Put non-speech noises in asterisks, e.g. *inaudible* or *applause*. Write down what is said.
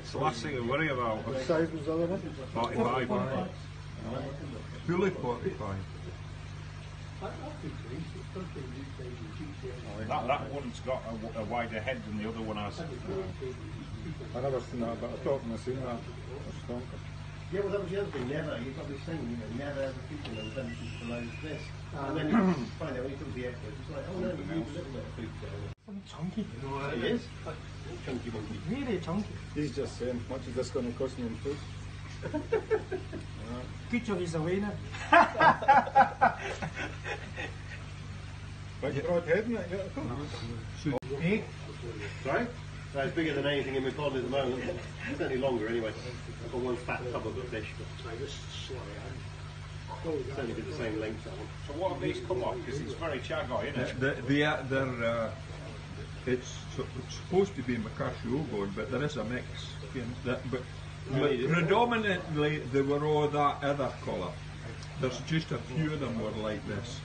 It's the last thing I worry about. What size was the other one? 45. Fully 45. That, that one's got a, w- a wider head than the other one has. I never seen that, but I thought when I seen that, it's stonker. Yeah, well, that was the other thing. Never, you've got this thing, you know, never ever featuring those benches below this. And then you *coughs* find out when you come to the airport, it's like, oh no, you need a little bit of food there. Some chunky, you know. It is. Chunky monkey. Really chunky. He's just saying, how much is this going to cost me in food? Good job he's away now. Big broad head, isn't it? Yeah. Hey, Sorry? No, it's bigger than anything in my pond at the moment. It's Certainly longer anyway. I've got one fat tub of fish, but certainly be the same length that one. So what have these come off? Because it's very chaggy, isn't it? They, they are, they're, uh, it's, it's supposed to be Karashigoi, but there is a mix. That, but but predominantly they were all that other colour. There's just a few of them were like this.